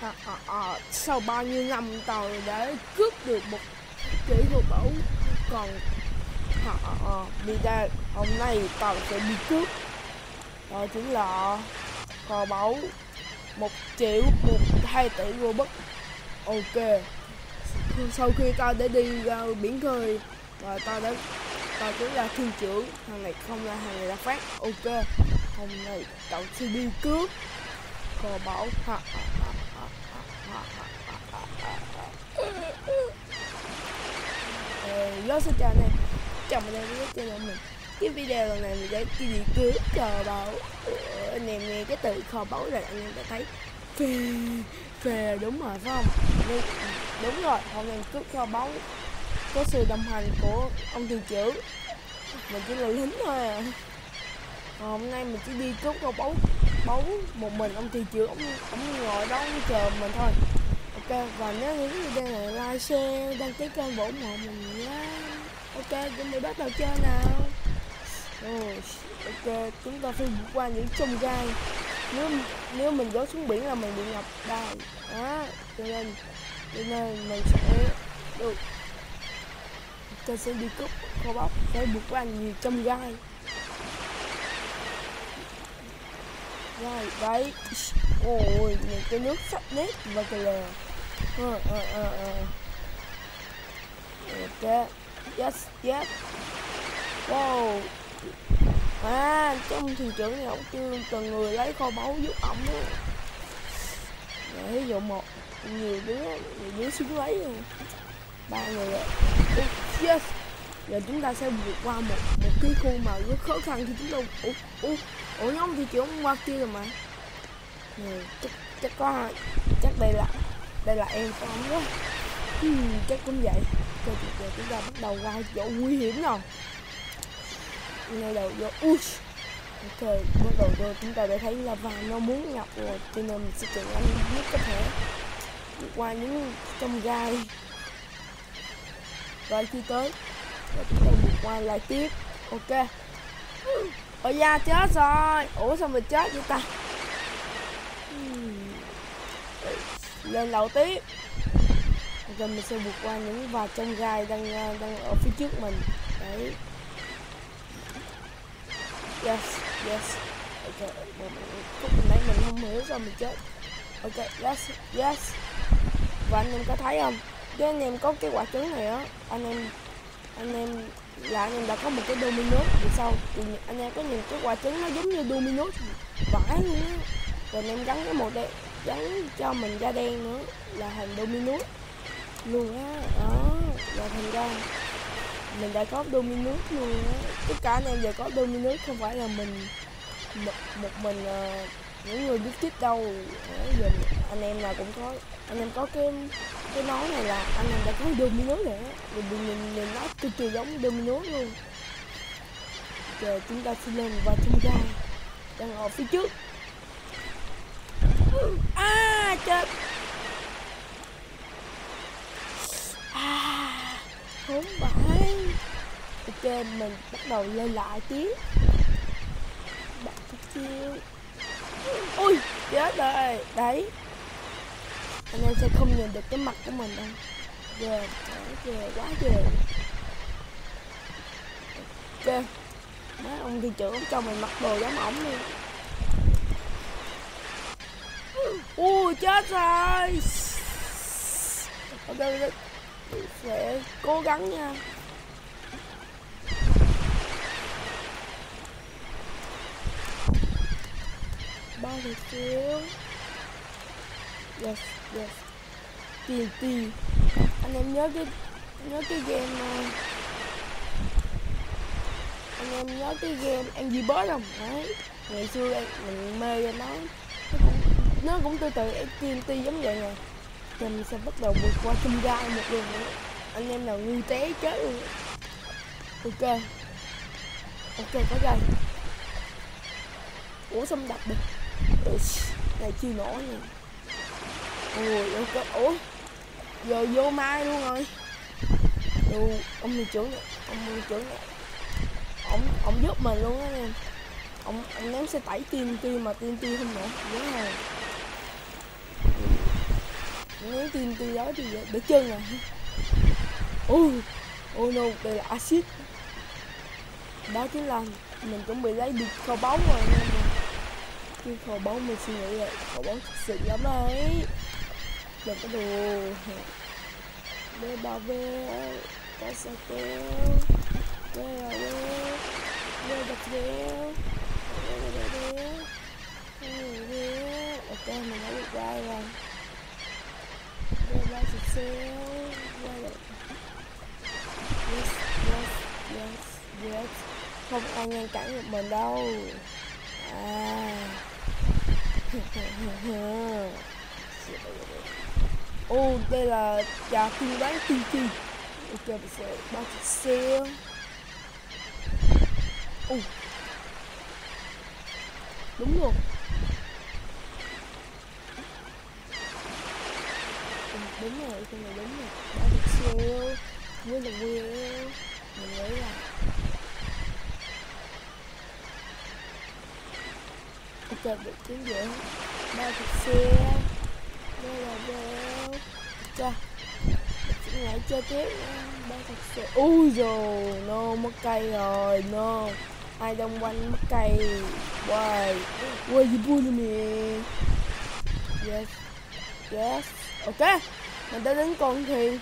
à, à, à, sau bao nhiêu năm tàu đã cướp được một kỷ lục báu còn à, à, à, đi ra hôm nay tàu sẽ đi cướp. Đó chính là kho báu một triệu một hai tỷ robux ok sau khi tao đã đi ra biển khơi và tao đã tao chính là thiên trưởng thằng này không là thằng này là phát. Ok hôm nay tao sẽ đi cướp của bảo họ Hello xin chào này Chào mừng anh đến với channel mình Cái video lần này mình sẽ cái gì cứ chờ bảo. Anh em nghe cái từ kho báu là anh em đã thấy Phê Phê đúng rồi phải không Nên, Đúng rồi hôm nay cướp kho báu Có sự đồng hành của ông thuyền trưởng Mình chỉ là lính thôi. À Hôm nay mình chỉ đi cướp kho báu báu. Một mình ông thị trưởng ông, ông ngồi đó ông chờ mình thôi. Ok và nếu những video này like share đăng ký kênh và ủng hộ mình nhé. Ok chuẩn bị bắt đầu chơi nào. Rồi ok chúng ta phải vượt qua những chông gai. Nếu nếu mình rớt xuống biển là mình bị ngập đây đó cho nên cho nên mình sẽ được tôi sẽ đi cướp kho bóc phải vượt qua nhiều chông gai. Rồi, đấy. Ôi những cái nước sạch nét và kìa là ờ ờ ờ ờ. Ok. Yes yes. Wow. À trong thuyền trưởng này ông kêu từng người lấy kho báu giúp ổng đó để dụ một, nhiều đứa nhiều đứa xuống lấy rồi ba người rồi yes giờ chúng ta sẽ vượt qua một một cái khu mà rất khó khăn thì chúng ta ủa ủa ủa nhóm thì chỉ ông qua kia rồi mà. Ừ, chắc chắc có chắc đây là đây là em của ông đó. Hmm, chắc cũng vậy. Rồi giờ chúng ta bắt đầu qua chỗ nguy hiểm rồi. ngay đầu vô ui! Ok bắt đầu vô chúng ta đã thấy là vàng nó muốn ngập rồi cho nên mình sẽ chọn anh nhất có thể. Vượt qua những trong gai. Rồi khi tới rồi chúng ta vượt qua lại tiếp ok. Ôi da, chết rồi. Ủa, sao mình chết vậy ta? Hmm. Lên lầu tiếp. Rồi mình sẽ vượt qua những và trong gai đang ờ, đang ở phía trước mình. Đấy. Yes yes. Ok phút nãy mình không hiểu sao mình chết. Ok, yes yes. Và anh em có thấy không? Chứ anh em có cái quả trứng này á. Anh em anh em là anh em đã có một cái domino vì sao thì anh em có nhìn cái quả trứng nó giống như domino vải luôn á. Rồi anh em gắn cái màu đen gắn cho mình da đen nữa là thành domino luôn á. Đó là thành ra mình đã có domino luôn á. Tất cả anh em giờ có domino không phải là mình một, một mình uh, những người biết thích đâu. Đó, giờ anh em là cũng có anh em có cái cái nói này là anh em đã có domino nữa á. Rồi mình nhìn, nó cực kỳ giống domino luôn. Giờ chúng ta sẽ lên và chúng ta đang ở phía trước. À chết. À khốn vãi ok mình bắt đầu lên lại tiếp bắt cái chiêu ui chết rồi. Đấy anh em sẽ không nhìn được cái mặt của mình đâu. Về về, quá về. Ok. Mấy ông thị trưởng ông cho mình mặc đồ giống ổng đi. Ui, chết rồi. Ok ok. Sẽ cố gắng nha. Ba nhiêu yes yes. TNT anh em nhớ cái nhớ cái game ờ, anh em nhớ cái game Angry bớt không? Đấy. Ngày xưa em mình mê cho nó nó cũng, nó cũng TNT giống vậy nè. Thì mình sẽ bắt đầu vượt qua chung gai một đường nữa. Anh em nào ngu té chết luôn. Ok. Ok có gai ủa xong đập được? Này chưa nổ nè ôi ok ủa? Giờ vô mai luôn rồi. Dù ông hiệu trưởng ông hiệu trưởng ông ông giúp mình luôn á em. Ông ông ném xe tẩy TNT mà TNT không nổ. Quá rồi. Tim TNT đó thì để chân à. Ôi ôi no, đây là axit đó chính là mình chuẩn bị lấy được kho báu rồi nên mà cái kho báu mình suy nghĩ là kho báu thật sự lắm đấy đừng có đồ để bảo vệ có sao kéo để bảo vệ để đặt đéo để đặt đéo để đéo ok mình đã được ra rồi. Để ba sạch xéo yes yes yes yes không ai ngăn cản được mình đâu. À. ô oh, đây là trà tiên đoán tiên tri ok mình sẽ bắt thịt xeo ô. Đúng luôn ừ, đúng rồi cái này đúng rồi. Bao được siêu với là nguyên mình lấy là ok được chiến dễ bao được siêu đây là đeo cha chị sẽ chơi tiếp. Ba thật sự. Xe ui rồi no mất cây rồi no. Ai đông quanh mất cây. Why why you bully me yes. Yes. Ok. Mình đã đến con thì,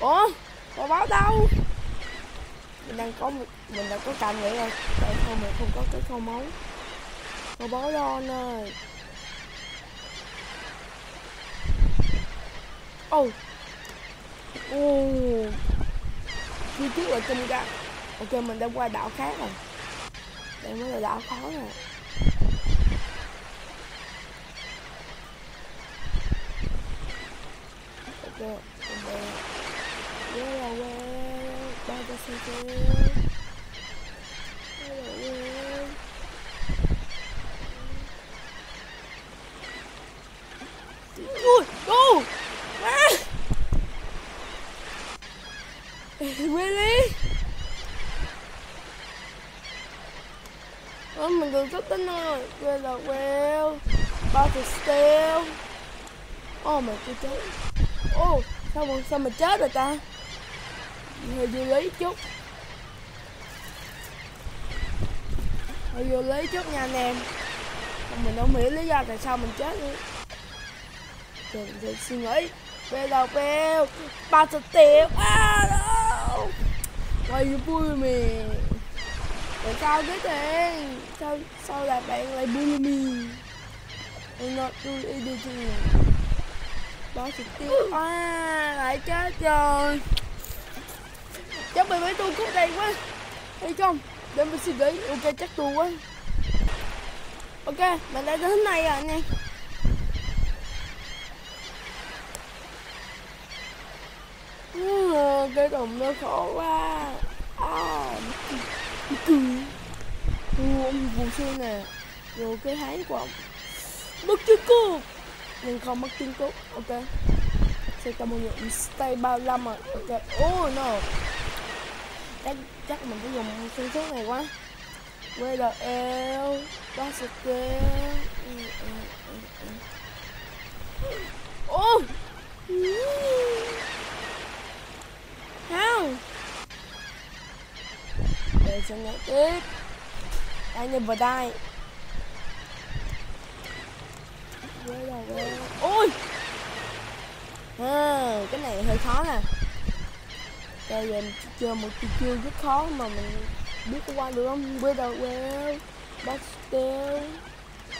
ủa? Có báo đâu? Mình đang có một mình đã có cành vậy rồi. Tại sao mình không có cái kho máu? Kho báo đâu anh oh. ô ô phía trước là kinh ra ok, mình đã qua đảo khác rồi đây mới là đảo khó nè ok ok Where are we? Ba ba xin chào. Where are we? Ui, ô, à. Really? Ờ, mình được rất tính rồi. Where are we? Ba the steel. Oh my goodness. Oh, sao mà sao mà chết rồi ta? hơi vô lý chút hơi vô lý chút nha anh em mình không hiểu lý do tại sao mình chết nữa Trời, mình suy nghĩ bây giờ bèo ba chục triệu à đâu quay vui mì tại sao cái tiền sao sao lại bạn lại bully me I'm not doing anything ba chục tiêu à lại chết rồi. Chắc mày mấy tôi cút đây quá. Hay không? Để mình suy nghĩ, ok, chắc tôi quá. Ok, mình đã đến này rồi anh em cái đồng nó khổ quá. À. Ồ, ông vụ xương rồi cái hái của ông. Mất chân cút nhưng không mất chân cút ok. Sẽ cầm một những stay 35 rồi. Ok. Oh no. Chắc chắc mình phải dùng xương số này quá. Quay đợt eo có sự kê oh. Không để sẽ nhảy tiếp đây nhìn vừa đai? Quay ôi! À, cái này hơi khó nè. Bây giờ mình chơi một trò chơi rất khó mà mình biết có qua được không? Where the well, but still,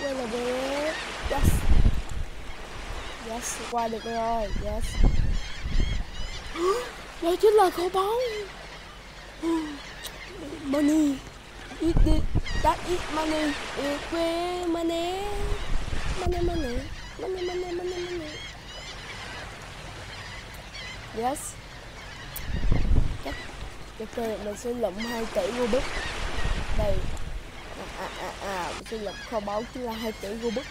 where the well, yes, yes, qua được rồi, yes. Đó chính là kho báu. Money, eat it, that eat money, eat where money, money, money, money, money, money, money. Yes Chắc chắc ok mình sẽ lụm 2 tỷ Rubik. đây à, à, à, à, mình sẽ lụm kho báu chính là 2 tỷ Rubik.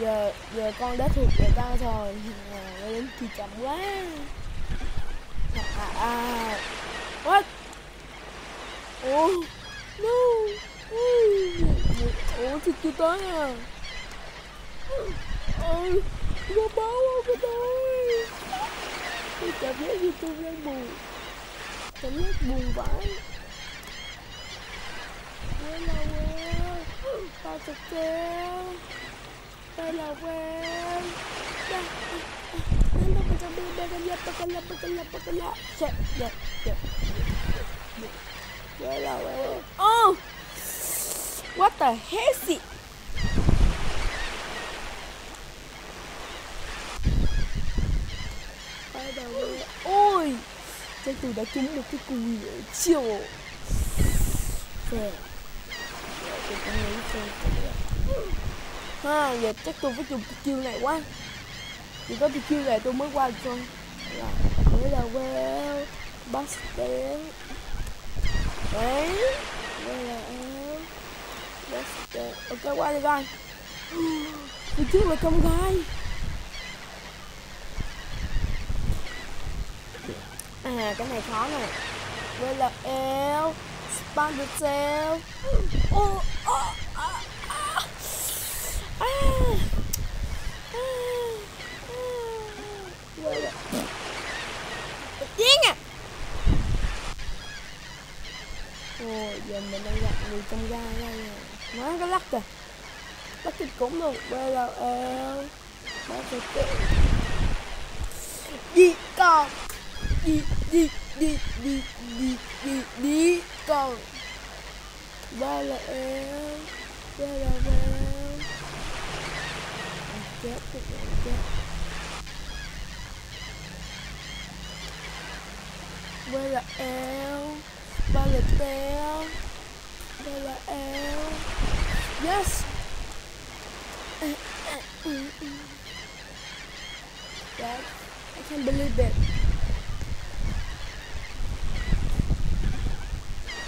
giờ giờ con đã thuộc về tao rồi à, nó đến thì chậm quá à, à, à. what ủa ủa thịt chưa tới à ôi kho báu cái cảm giác như tôi đang buồn cảm giác buồn vãi đây là quên tao thật kêu đây là quên đây Nanda pagkabi bagala bagala bagala bagala Shit, yeah, yeah Where are we? Oh! What the heck is? Ôi Chắc tôi đã trúng một cái cùi ở chiều Tôi cũng nghĩ xem Ha, giờ chắc tôi phải dùng cái chiêu này quá Chỉ có cái chiêu này tôi mới qua được thôi Là mới là well Buster Đấy. Đây là eo Buster Ok, qua đi coi. Tôi trước là con gái. À cái này khó nè. Đây là eo. Spandel tail Ô ô à à à Chiến à Ồ giờ mình đang gặp người trong gai đây nè bắt kìa Bắt kinh cũng luôn Đây là eo Đó Đi con. Đi đi đi đi đi đi đi con. Ba là em ba là chết chết. Chết ba là eo yes. Dad, I can't believe it.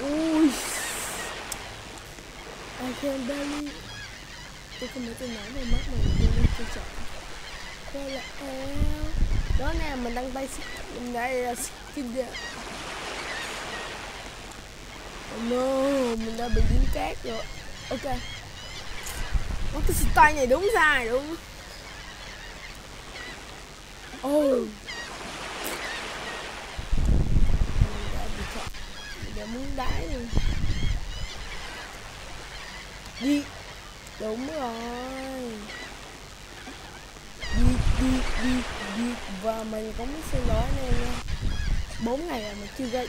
Ui I can't believe, Tôi không biết tôi nói về mắt mình. Tôi nên tôi chọn Đây là eo Đó nè mình đang bay Mình đây là skin there Oh no Mình đã bị dính cát rồi. Ok. Ủa, cái style này đúng dài đúng Oh giờ muốn đái luôn đi. Đúng rồi. Đi đi đi đi. Và mình cũng xin lỗi nè nha. Bốn ngày rồi mà chưa gây.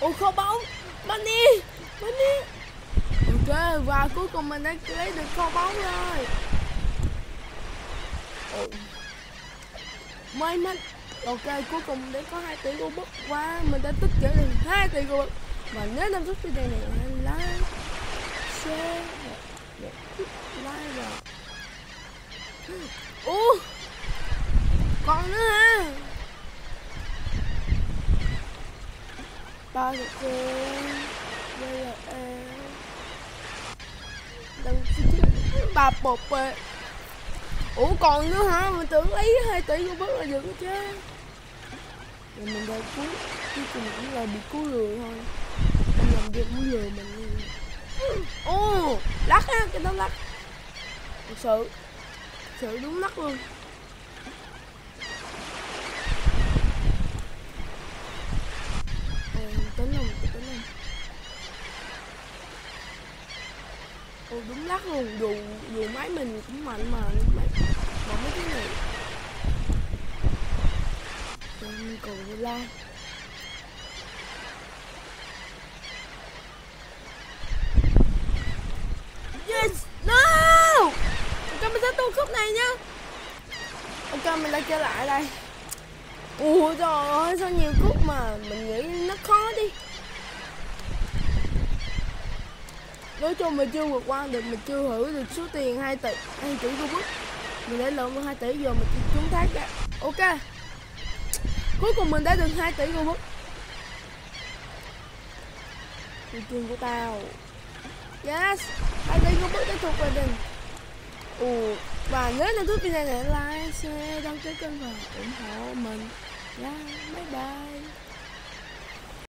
Ôi kho bóng. Bunny Bunny ok và cuối cùng mình đã lấy được kho bóng rồi. Ôi may mắn ok, cuối cùng để có 2 tỷ robux qua, mình đã tích trữ được 2 tỷ robux và nếu năm thích video này. Hãy like, share và like và ủa? Còn nữa ha ba được kênh đây là em ba bột bê ủa còn nữa hả? Mình tưởng lấy hai tỷ cũng bớt là được chứ. Rồi mình đâu cứu. Cuối cùng cũng là bị cứu lừa thôi. Mình làm việc muốn lừa mình. Ô oh, lắc á cái đó lắc. Thật sự. Thật sự đúng lắc luôn tính không tính không ừ, đúng lắc luôn. Dù dù máy mình cũng mạnh mà máy mà mấy cái này. Cho mình cầu vô la. Yes no! Ok mình sẽ tung khúc này nhá ok mình lại trở lại đây. Ủa trời ơi sao nhiều khúc mà mình nghĩ nó khó đi. Nói chung mình chưa vượt qua được mình chưa hưởng được số tiền 2 tỷ 2 tỷ rubik mình để lộn 2 tỷ giờ mình trúng thác ra ok. Cuối cùng mình đã được 2 tỷ rubik thị trường của tao. Yes. 2 tỷ rubik đã thuộc về mình. Ồ, và nếu là thích video này, like, share, đăng ký kênh và ủng hộ mình. Yeah bye bye.